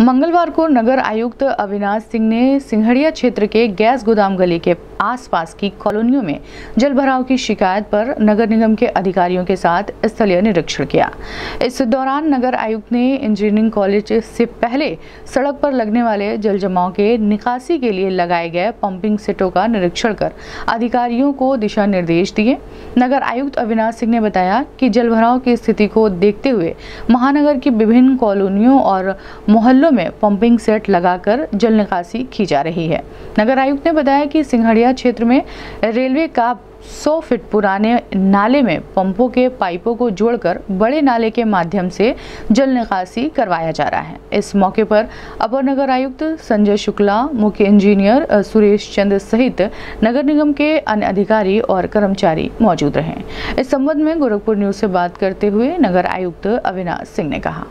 मंगलवार को नगर आयुक्त अविनाश सिंह ने सिंघड़िया क्षेत्र के गैस गोदाम गली के आसपास की कॉलोनियों में जल भराव की शिकायत पर नगर निगम के अधिकारियों के साथ स्थलीय निरीक्षण किया। इस दौरान नगर आयुक्त ने इंजीनियरिंग कॉलेज से पहले सड़क पर लगने वाले जल जमाव के निकासी के लिए लगाए गए पंपिंग सेटों का निरीक्षण कर अधिकारियों को दिशा निर्देश दिए। नगर आयुक्त अविनाश सिंह ने बताया कि जल भराव की स्थिति को देखते हुए महानगर की विभिन्न कॉलोनियों और मोहल्लों में पंपिंग सेट लगाकर जल निकासी की जा रही है। नगर आयुक्त ने बताया कि सिंघड़िया क्षेत्र में रेलवे का 100 फीट पुराने नाले में पंपों के पाइपों को जोड़कर बड़े नाले के माध्यम से जल निकासी करवाया जा रहा है। इस मौके पर अपर नगर आयुक्त संजय शुक्ला, मुख्य इंजीनियर सुरेश चंद्र सहित नगर निगम के अन्य अधिकारी और कर्मचारी मौजूद रहे। इस संबंध में गोरखपुर न्यूज़ से बात करते हुए नगर आयुक्त अविनाश सिंह ने कहा।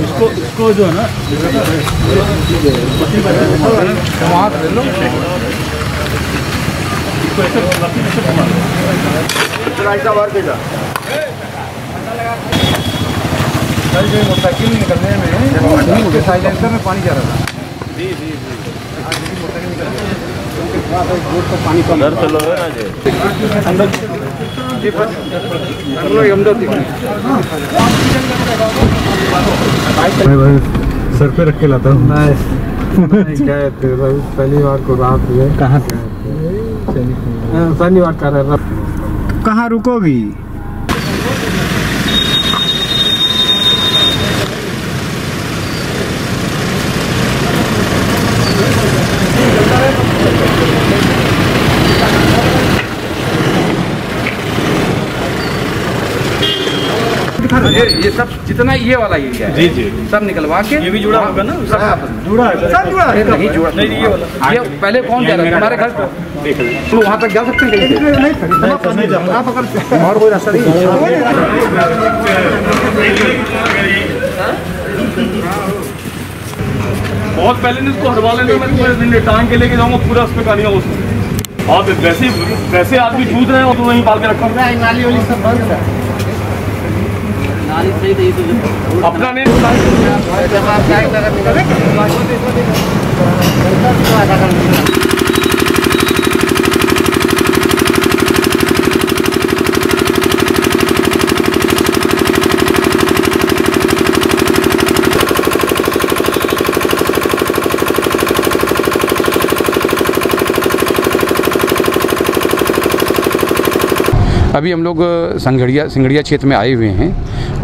इसको इसको जो है ना वहाँ से ले मोटरसाइकिल निकलने में साइलेंसर में पानी जा रहा था जी जी जी मोटरसाइकिल है मैं भाई सर पे रख के लाता हूँ। पहली बार को रात में कहाँ? शनिवार का कहाँ रुकोगी? ये ये सब जितना ये वाला एरिया है जी जी। सब निकलवा के ये भी जुड़ा होगा ना? सब जुड़ा है सब जुड़ा है नहीं जुड़ा नहीं ये वाला। ये पहले कौन जा रहा है हमारे घर देख ले तो वहाँ तक जा सकते हैं? कहीं से आप अगर और कोई रास्ता नहीं। बहुत पहले ने इसको हटवा लेना मैं तुम्हें टांग के लेके जाऊँगा पूरा उस पे कहानियाँ उसमें। आप वैसे वैसे आदमी जूझ रहे हैं और तुम वहीं पाल के रखो। नाली वाली सब बंद है। अपना नहीं आप गाइड लगा निकले अभी हम लोग संगड़िया सिंगड़िया क्षेत्र में आए हुए हैं।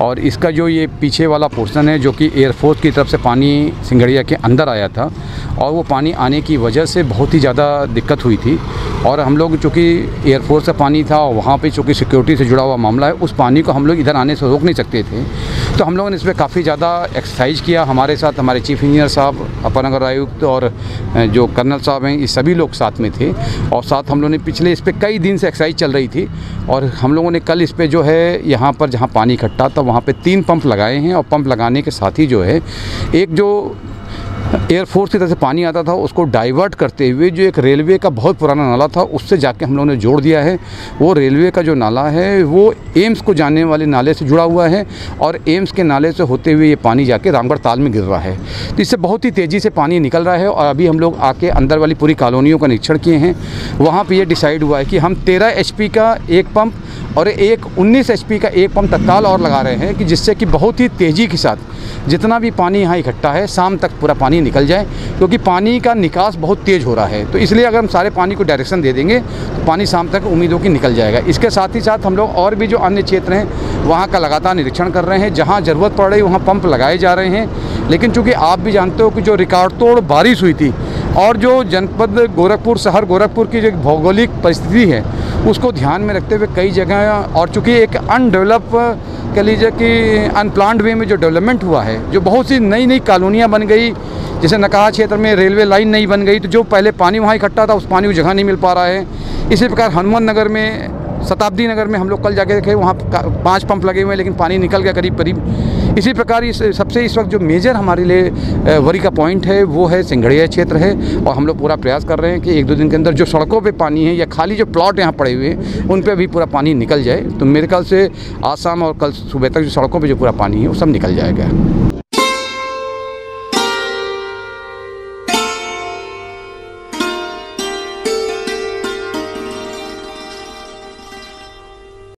और इसका जो ये पीछे वाला पोर्शन है, जो कि एयरफोर्स की तरफ़ से पानी सिंगड़िया के अंदर आया था, और वो पानी आने की वजह से बहुत ही ज़्यादा दिक्कत हुई थी। और हम लोग चूँकि एयरफोर्स का पानी था और वहाँ पे चूँकि सिक्योरिटी से जुड़ा हुआ मामला है, उस पानी को हम लोग इधर आने से रोक नहीं सकते थे। तो हम लोगों ने इस पर काफ़ी ज़्यादा एक्सरसाइज किया। हमारे साथ हमारे चीफ इंजीनियर साहब, अपर नगर आयुक्त और जो कर्नल साहब हैं, ये सभी लोग साथ में थे। और साथ हम लोगों ने पिछले इस पर कई दिन से एक्सरसाइज चल रही थी। और हम लोगों ने कल इस पर जो है, यहाँ पर जहाँ पानी इकट्ठा था वहाँ पे तीन पंप लगाए हैं और पंप लगाने के साथ ही जो है, एक जो एयरफोर्स की तरफ़ से पानी आता था, उसको डाइवर्ट करते हुए जो एक रेलवे का बहुत पुराना नाला था, उससे जाके हम लोगों ने जोड़ दिया है। वो रेलवे का जो नाला है, वो एम्स को जाने वाले नाले से जुड़ा हुआ है और एम्स के नाले से होते हुए ये पानी जाके रामगढ़ ताल में गिर रहा है। तो इससे बहुत ही तेज़ी से पानी निकल रहा है और अभी हम लोग आके अंदर वाली पूरी कॉलोनियों का निरीक्षण किए हैं। वहाँ पर यह डिसाइड हुआ है कि हम तेरह एच का एक पंप और एक 19 एचपी का एक पंप तत्काल और लगा रहे हैं कि जिससे कि बहुत ही तेज़ी के साथ जितना भी पानी यहाँ इकट्ठा है, शाम तक पूरा पानी निकल जाए, क्योंकि पानी का निकास बहुत तेज़ हो रहा है। तो इसलिए अगर हम सारे पानी को डायरेक्शन दे देंगे तो पानी शाम तक उम्मीदों की निकल जाएगा। इसके साथ ही साथ हम लोग और भी जो अन्य क्षेत्र हैं, वहाँ का लगातार निरीक्षण कर रहे हैं। जहाँ ज़रूरत पड़ रही, वहाँ पंप लगाए जा रहे हैं। लेकिन चूँकि आप भी जानते हो कि जो रिकॉर्ड तोड़ बारिश हुई थी और जो जनपद गोरखपुर, शहर गोरखपुर की जो भौगोलिक परिस्थिति है, उसको ध्यान में रखते हुए कई जगह और चूँकि एक अनडेवलप कह लीजिए कि अनप्लान्ड वे में जो डेवलपमेंट हुआ है, जो बहुत सी नई नई कॉलोनियाँ बन गई, जैसे नकाहा क्षेत्र में रेलवे लाइन नहीं बन गई तो जो पहले पानी वहाँ इकट्ठा था, उस पानी को जगह नहीं मिल पा रहा है। इसी प्रकार हनुमान नगर में, शताब्दी नगर में हम लोग कल जाके देखे, वहाँ पाँच पंप लगे हुए हैं, लेकिन पानी निकल गया करीब करीब इसी प्रकार इस, सबसे इस वक्त जो मेजर हमारे लिए वरी का पॉइंट है, वो है सिंघड़िया क्षेत्र है और हम लोग पूरा प्रयास कर रहे हैं कि एक दो दिन के अंदर जो सड़कों पर पानी है या खाली जो प्लॉट यहाँ पड़े हुए हैं, उन पर भी पूरा पानी निकल जाए। तो मेरे ख्याल से आसाम और कल सुबह तक जो सड़कों पर जो पूरा पानी है, वो सब निकल जाएगा।